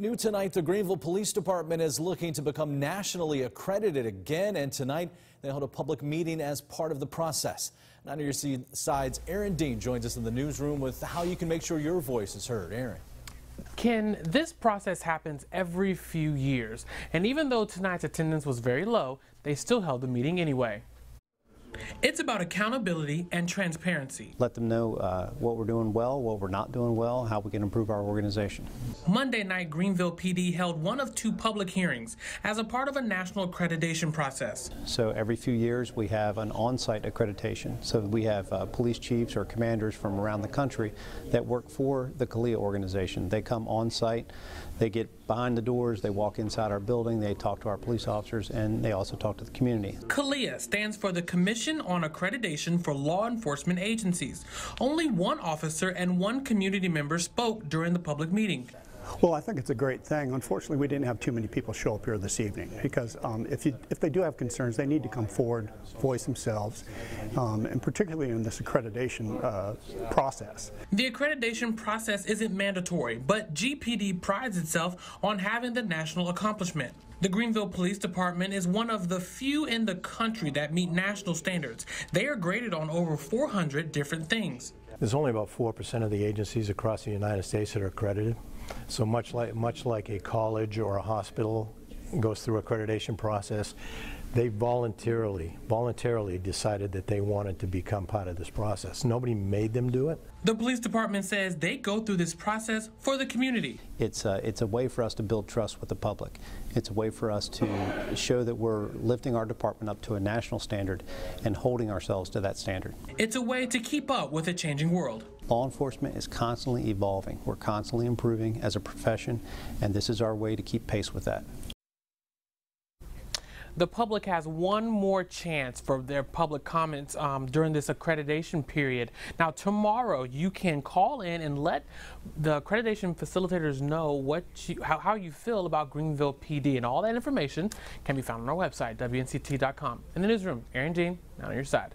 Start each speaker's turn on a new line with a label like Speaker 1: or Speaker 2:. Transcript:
Speaker 1: New tonight, the Greenville Police Department is looking to become nationally accredited again, and tonight they held a public meeting as part of the process. Now, on your sides, Aaron Dean joins us in the newsroom with how you can make sure your voice is heard. Aaron.
Speaker 2: Ken, this process happens every few years, and even though tonight's attendance was very low, they still held the meeting anyway. It's about accountability and transparency.
Speaker 3: Let them know uh, what we're doing well, what we're not doing well, how we can improve our organization.
Speaker 2: Monday night, Greenville PD held one of two public hearings as a part of a national accreditation process.
Speaker 3: So every few years we have an on-site accreditation. So we have uh, police chiefs or commanders from around the country that work for the CALEA organization. They come on-site, they get behind the doors, they walk inside our building, they talk to our police officers, and they also talk to the community.
Speaker 2: CALEA stands for the Commission on Accreditation for Law Enforcement Agencies. Only one officer and one community member spoke during the public meeting.
Speaker 4: Well, I think it's a great thing. Unfortunately, we didn't have too many people show up here this evening because um, if, you, if they do have concerns, they need to come forward, voice themselves, um, and particularly in this accreditation uh, process.
Speaker 2: The accreditation process isn't mandatory, but GPD prides itself on having the national accomplishment. The Greenville Police Department is one of the few in the country that meet national standards. They are graded on over 400 different things.
Speaker 5: There's only about 4% of the agencies across the United States that are accredited. So much like, much like a college or a hospital goes through accreditation process, they voluntarily, voluntarily decided that they wanted to become part of this process. Nobody made them do it.
Speaker 2: The police department says they go through this process for the community.
Speaker 3: It's a, it's a way for us to build trust with the public. It's a way for us to show that we're lifting our department up to a national standard and holding ourselves to that standard.
Speaker 2: It's a way to keep up with a changing world.
Speaker 3: Law enforcement is constantly evolving. We're constantly improving as a profession, and this is our way to keep pace with that
Speaker 2: the public has one more chance for their public comments um, during this accreditation period. Now, tomorrow you can call in and let the accreditation facilitators know what you, how, how you feel about Greenville PD, and all that information can be found on our website, WNCT.com. In the newsroom, Aaron Dean, now on your side.